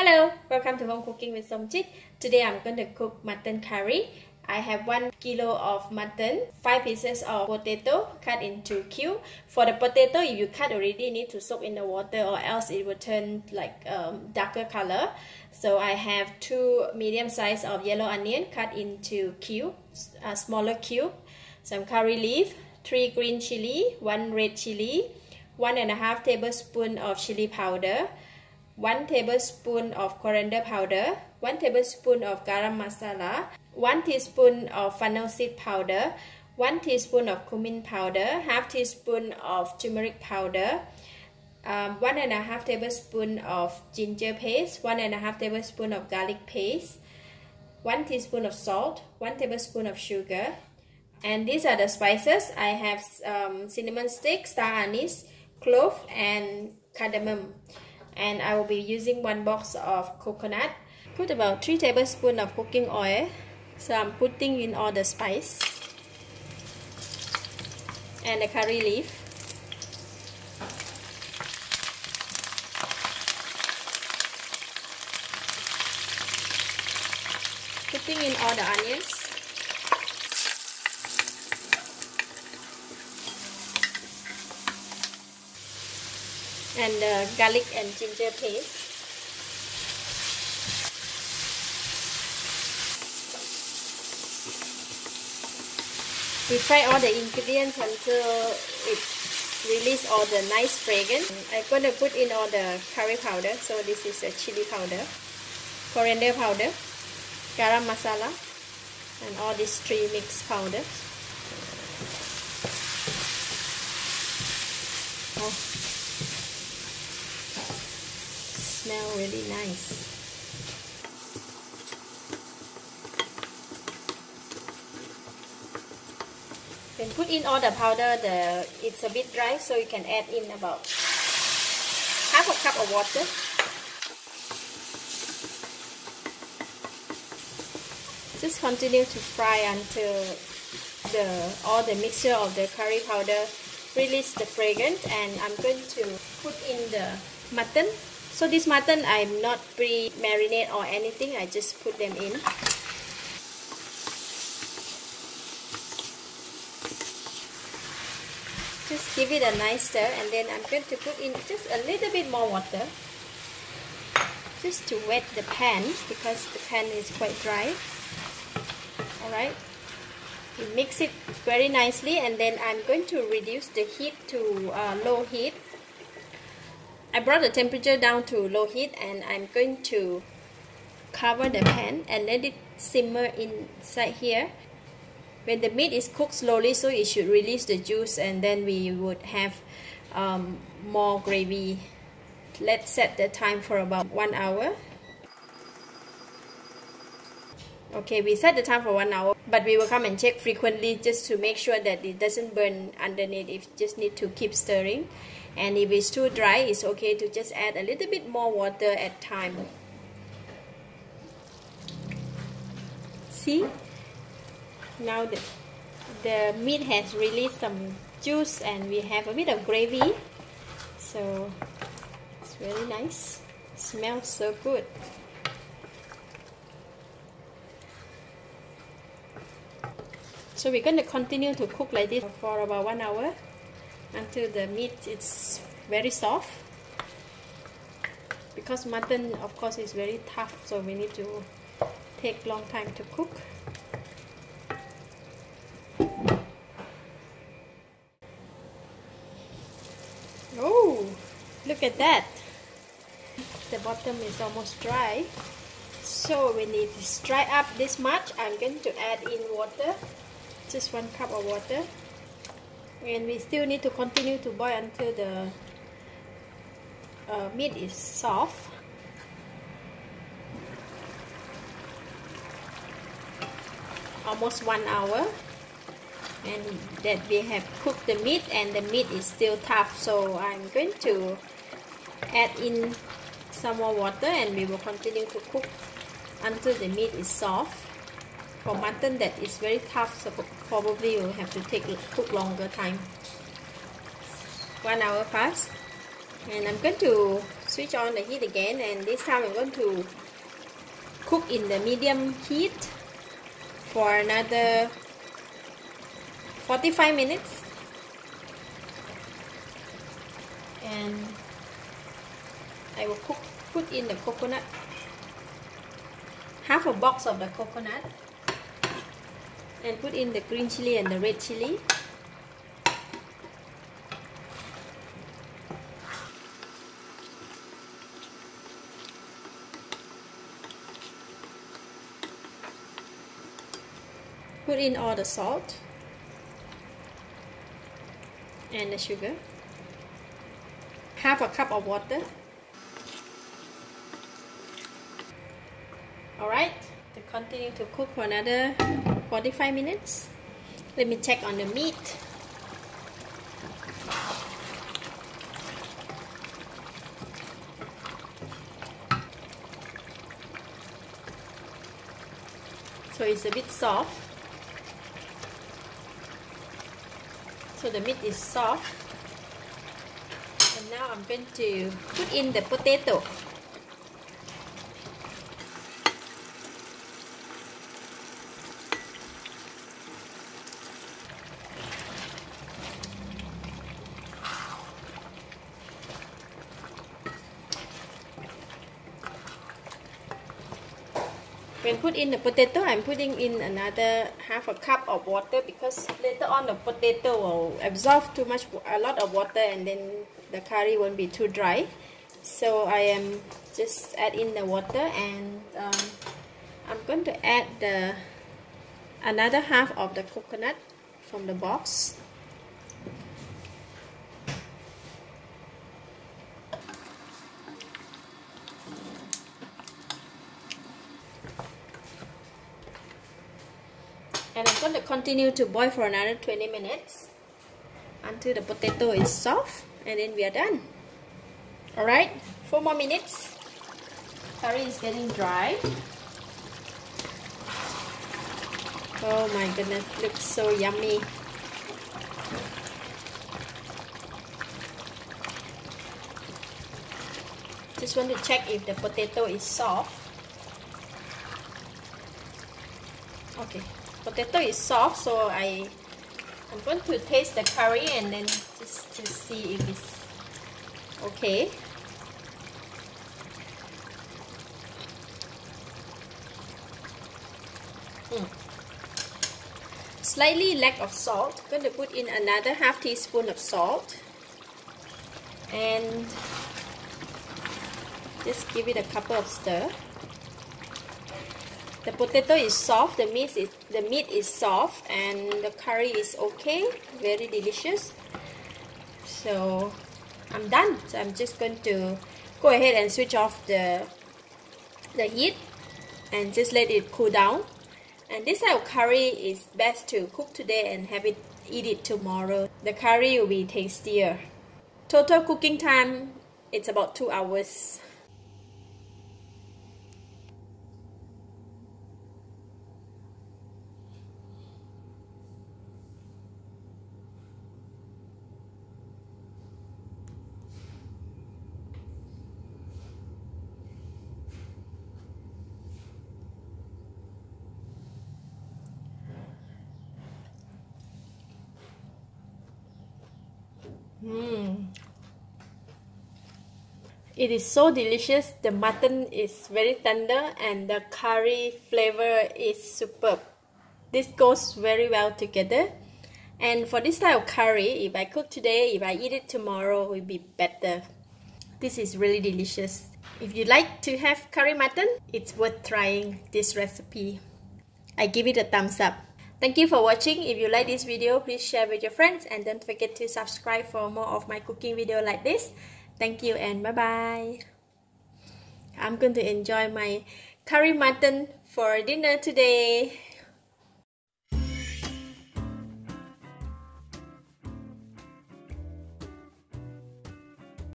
Hello, welcome to Home Cooking with Somjit. Today I'm going to cook mutton curry. I have one kilo of mutton, five pieces of potato cut into cube. For the potato, if you cut already, you need to soak in the water or else it will turn like um, darker color. So I have two medium size of yellow onion cut into cube, a smaller cube, some curry leaf, three green chili, one red chili, one and a half tablespoon of chili powder, 1 tablespoon of coriander powder, 1 tablespoon of garam masala, 1 teaspoon of fennel seed powder, 1 teaspoon of cumin powder, half teaspoon of turmeric powder, um, 1 and a half tablespoon of ginger paste, 1 and a half tablespoon of garlic paste, 1 teaspoon of salt, 1 tablespoon of sugar. And these are the spices. I have um, cinnamon stick, star anise, clove, and cardamom and I will be using one box of coconut. Put about 3 tablespoons of cooking oil. So I'm putting in all the spice. And the curry leaf. Putting in all the onions and uh, garlic and ginger paste. We fry all the ingredients until it release all the nice fragrance. I'm going to put in all the curry powder. So this is a chili powder, coriander powder, garam masala, and all these three mixed powders. Oh. Smell really nice. Then put in all the powder, the it's a bit dry, so you can add in about half a cup of water. Just continue to fry until the all the mixture of the curry powder release the fragrance and I'm going to put in the mutton so this mutton I'm not pre-marinate or anything. I just put them in. Just give it a nice stir and then I'm going to put in just a little bit more water. Just to wet the pan because the pan is quite dry. Alright. Mix it very nicely and then I'm going to reduce the heat to uh, low heat I brought the temperature down to low heat and I'm going to cover the pan and let it simmer inside here. When the meat is cooked slowly so it should release the juice and then we would have um, more gravy. Let's set the time for about one hour. Okay we set the time for one hour but we will come and check frequently just to make sure that it doesn't burn underneath. It just need to keep stirring and if it's too dry it's okay to just add a little bit more water at time. See? Now the, the meat has released some juice and we have a bit of gravy. So it's very nice. Smells so good. So we're going to continue to cook like this for about one hour until the meat is very soft. Because mutton of course is very tough so we need to take long time to cook. Oh look at that. The bottom is almost dry. So when it is dry up this much I'm going to add in water just one cup of water and we still need to continue to boil until the uh, meat is soft. Almost one hour. And that we have cooked the meat and the meat is still tough. So I'm going to add in some more water and we will continue to cook until the meat is soft for mutton that is very tough so probably you have to take cook longer time. One hour passed and I'm going to switch on the heat again and this time I'm going to cook in the medium heat for another 45 minutes. And I will cook put in the coconut half a box of the coconut and put in the green chili and the red chili. Put in all the salt and the sugar. Half a cup of water. Alright to continue to cook for another 45 minutes. Let me check on the meat. So it's a bit soft. So the meat is soft. And now I'm going to put in the potato when put in the potato I'm putting in another half a cup of water because later on the potato will absorb too much a lot of water and then the curry won't be too dry. So I am just add in the water and um, I'm going to add the another half of the coconut from the box and I'm going to continue to boil for another 20 minutes until the potato is soft and then we are done. Alright four more minutes. Curry is getting dry. Oh my goodness looks so yummy. Just want to check if the potato is soft. Okay potato is soft so I I'm going to taste the curry and then just to see if it's okay. Mm. slightly lack of salt. I'm going to put in another half teaspoon of salt. And just give it a couple of stir the potato is soft the meat is the meat is soft and the curry is okay very delicious. So I'm done. So I'm just going to go ahead and switch off the the heat and just let it cool down. And this type of curry is best to cook today and have it eat it tomorrow. The curry will be tastier. Total cooking time it's about two hours Mm. It is so delicious. The mutton is very tender and the curry flavor is superb. This goes very well together. And for this type of curry, if I cook today, if I eat it tomorrow, it will be better. This is really delicious. If you like to have curry mutton, it's worth trying this recipe. I give it a thumbs up. Thank you for watching. If you like this video, please share with your friends and don't forget to subscribe for more of my cooking video like this. Thank you and bye-bye. I'm going to enjoy my curry mutton for dinner today.